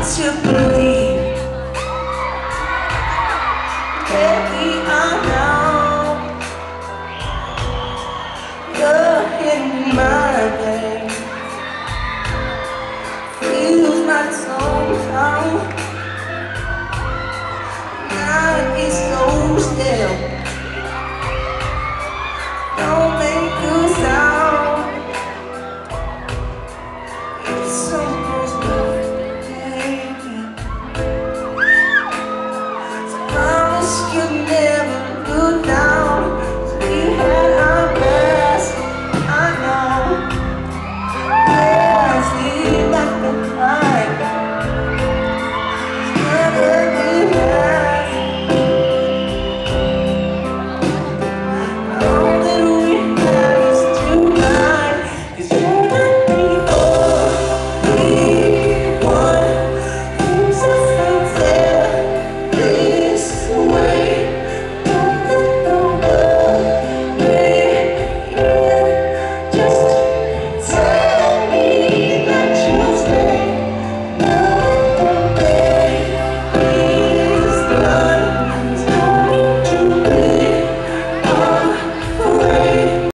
to believe. That we are now the hidden my veins my now so still you